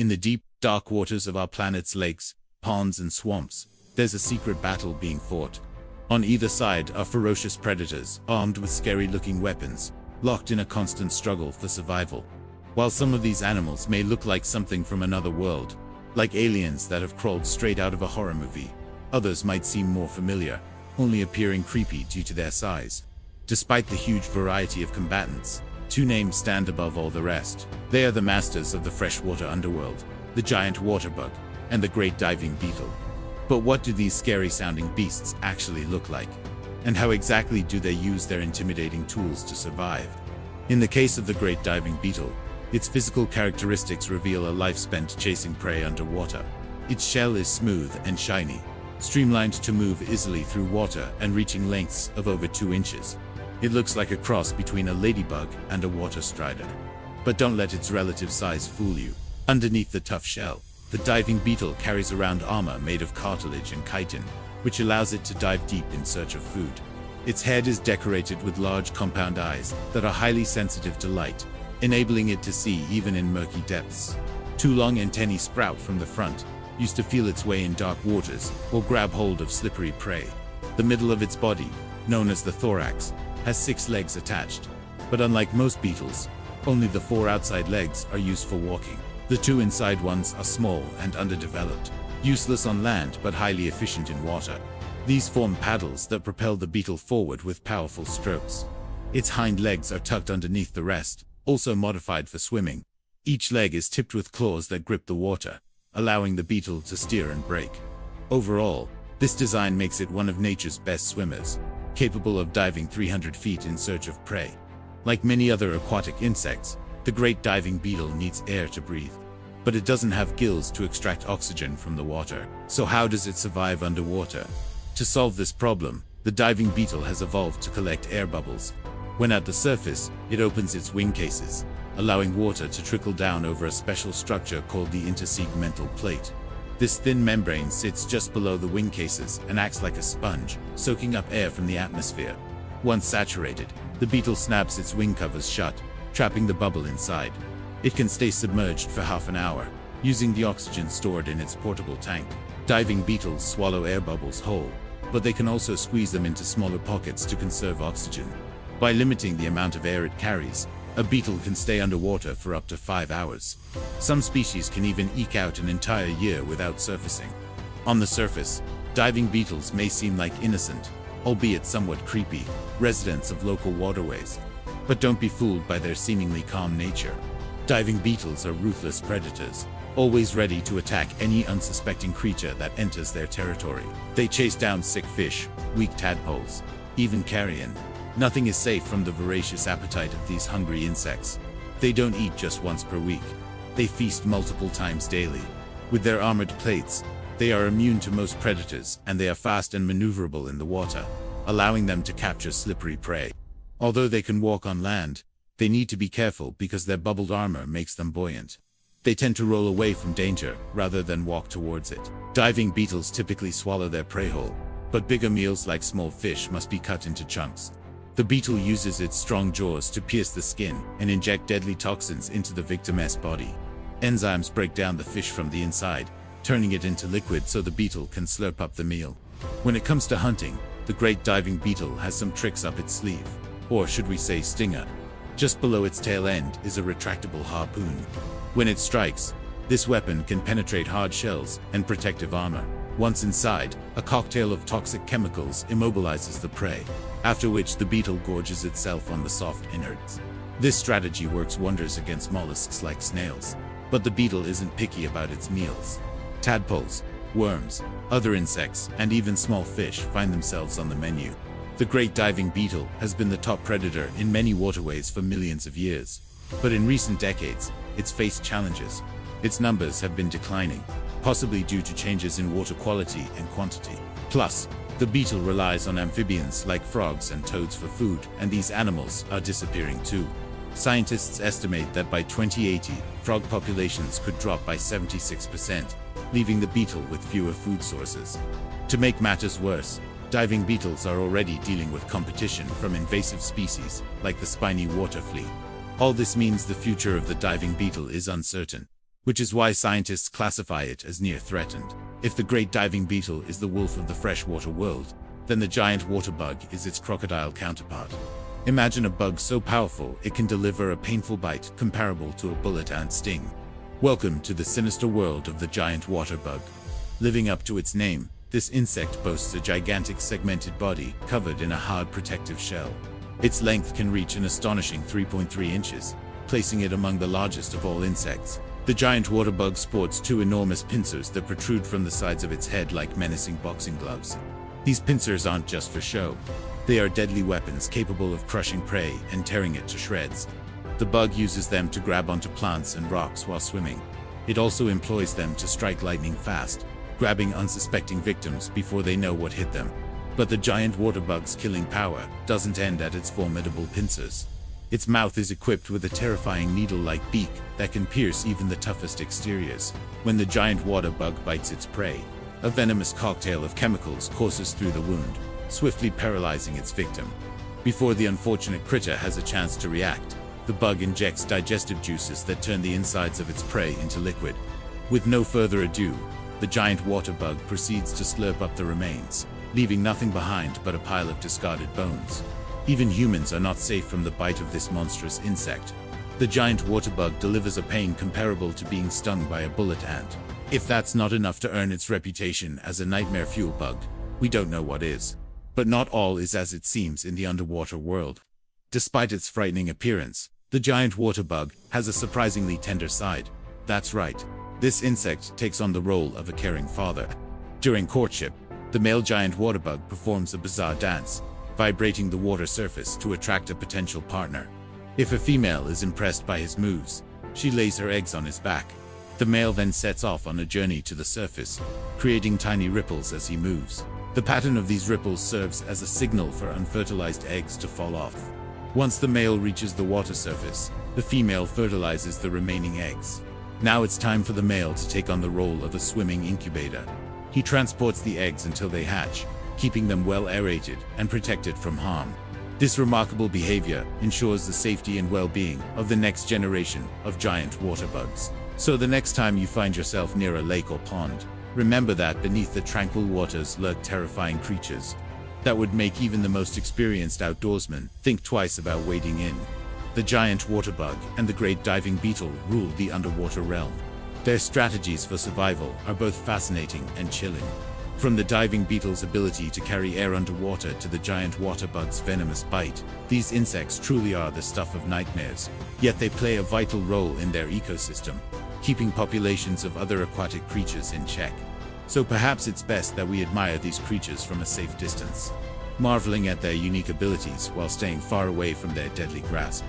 In the deep, dark waters of our planet's lakes, ponds and swamps, there's a secret battle being fought. On either side are ferocious predators, armed with scary-looking weapons, locked in a constant struggle for survival. While some of these animals may look like something from another world, like aliens that have crawled straight out of a horror movie, others might seem more familiar, only appearing creepy due to their size. Despite the huge variety of combatants, two names stand above all the rest. They are the masters of the freshwater underworld, the giant water bug, and the great diving beetle. But what do these scary-sounding beasts actually look like? And how exactly do they use their intimidating tools to survive? In the case of the great diving beetle, its physical characteristics reveal a life spent chasing prey underwater. Its shell is smooth and shiny, streamlined to move easily through water and reaching lengths of over 2 inches. It looks like a cross between a ladybug and a water strider. But don't let its relative size fool you. Underneath the tough shell, the diving beetle carries around armor made of cartilage and chitin, which allows it to dive deep in search of food. Its head is decorated with large compound eyes that are highly sensitive to light, enabling it to see even in murky depths. Two long antennae sprout from the front, used to feel its way in dark waters or grab hold of slippery prey. The middle of its body, known as the thorax, has six legs attached. But unlike most beetles, only the four outside legs are used for walking. The two inside ones are small and underdeveloped, useless on land but highly efficient in water. These form paddles that propel the beetle forward with powerful strokes. Its hind legs are tucked underneath the rest, also modified for swimming. Each leg is tipped with claws that grip the water, allowing the beetle to steer and brake. Overall, this design makes it one of nature's best swimmers, capable of diving 300 feet in search of prey. Like many other aquatic insects, the great diving beetle needs air to breathe. But it doesn't have gills to extract oxygen from the water. So how does it survive underwater? To solve this problem, the diving beetle has evolved to collect air bubbles. When at the surface, it opens its wing cases, allowing water to trickle down over a special structure called the intersegmental plate. This thin membrane sits just below the wing cases and acts like a sponge, soaking up air from the atmosphere. Once saturated, the beetle snaps its wing covers shut, trapping the bubble inside. It can stay submerged for half an hour, using the oxygen stored in its portable tank. Diving beetles swallow air bubbles whole, but they can also squeeze them into smaller pockets to conserve oxygen. By limiting the amount of air it carries, a beetle can stay underwater for up to five hours. Some species can even eke out an entire year without surfacing. On the surface, diving beetles may seem like innocent, albeit somewhat creepy, residents of local waterways. But don't be fooled by their seemingly calm nature. Diving beetles are ruthless predators, always ready to attack any unsuspecting creature that enters their territory. They chase down sick fish, weak tadpoles, even carrion. Nothing is safe from the voracious appetite of these hungry insects. They don't eat just once per week. They feast multiple times daily. With their armored plates, they are immune to most predators and they are fast and maneuverable in the water, allowing them to capture slippery prey. Although they can walk on land, they need to be careful because their bubbled armor makes them buoyant. They tend to roll away from danger rather than walk towards it. Diving beetles typically swallow their prey whole, but bigger meals like small fish must be cut into chunks. The beetle uses its strong jaws to pierce the skin and inject deadly toxins into the victim's body. Enzymes break down the fish from the inside, turning it into liquid so the beetle can slurp up the meal. When it comes to hunting, the great diving beetle has some tricks up its sleeve, or should we say stinger. Just below its tail end is a retractable harpoon. When it strikes, this weapon can penetrate hard shells and protective armor. Once inside, a cocktail of toxic chemicals immobilizes the prey, after which the beetle gorges itself on the soft innards. This strategy works wonders against mollusks like snails, but the beetle isn't picky about its meals. Tadpoles, worms, other insects, and even small fish find themselves on the menu. The great diving beetle has been the top predator in many waterways for millions of years. But in recent decades, it's faced challenges. Its numbers have been declining, possibly due to changes in water quality and quantity. Plus, the beetle relies on amphibians like frogs and toads for food, and these animals are disappearing too. Scientists estimate that by 2080, frog populations could drop by 76%, leaving the beetle with fewer food sources. To make matters worse, diving beetles are already dealing with competition from invasive species, like the spiny water flea. All this means the future of the diving beetle is uncertain. Which is why scientists classify it as near-threatened. If the great diving beetle is the wolf of the freshwater world, then the giant water bug is its crocodile counterpart. Imagine a bug so powerful it can deliver a painful bite comparable to a bullet ant sting. Welcome to the sinister world of the giant water bug. Living up to its name, this insect boasts a gigantic segmented body covered in a hard protective shell. Its length can reach an astonishing 3.3 inches, placing it among the largest of all insects. The giant water bug sports two enormous pincers that protrude from the sides of its head like menacing boxing gloves. These pincers aren't just for show. They are deadly weapons capable of crushing prey and tearing it to shreds. The bug uses them to grab onto plants and rocks while swimming. It also employs them to strike lightning fast, grabbing unsuspecting victims before they know what hit them. But the giant water bug's killing power doesn't end at its formidable pincers. Its mouth is equipped with a terrifying needle-like beak that can pierce even the toughest exteriors. When the giant water bug bites its prey, a venomous cocktail of chemicals courses through the wound, swiftly paralyzing its victim. Before the unfortunate critter has a chance to react, the bug injects digestive juices that turn the insides of its prey into liquid. With no further ado, the giant water bug proceeds to slurp up the remains, leaving nothing behind but a pile of discarded bones. Even humans are not safe from the bite of this monstrous insect. The giant water bug delivers a pain comparable to being stung by a bullet ant. If that's not enough to earn its reputation as a nightmare fuel bug, we don't know what is. But not all is as it seems in the underwater world. Despite its frightening appearance, the giant water bug has a surprisingly tender side. That's right. This insect takes on the role of a caring father. During courtship, the male giant water bug performs a bizarre dance, vibrating the water surface to attract a potential partner. If a female is impressed by his moves, she lays her eggs on his back. The male then sets off on a journey to the surface, creating tiny ripples as he moves. The pattern of these ripples serves as a signal for unfertilized eggs to fall off. Once the male reaches the water surface, the female fertilizes the remaining eggs. Now it's time for the male to take on the role of a swimming incubator. He transports the eggs until they hatch, keeping them well aerated and protected from harm. This remarkable behavior ensures the safety and well-being of the next generation of giant water bugs. So the next time you find yourself near a lake or pond, Remember that beneath the tranquil waters lurk terrifying creatures that would make even the most experienced outdoorsman think twice about wading in. The giant water bug and the great diving beetle rule the underwater realm. Their strategies for survival are both fascinating and chilling. From the diving beetle's ability to carry air underwater to the giant water bug's venomous bite, these insects truly are the stuff of nightmares, yet they play a vital role in their ecosystem, keeping populations of other aquatic creatures in check. So perhaps it's best that we admire these creatures from a safe distance, marveling at their unique abilities while staying far away from their deadly grasp.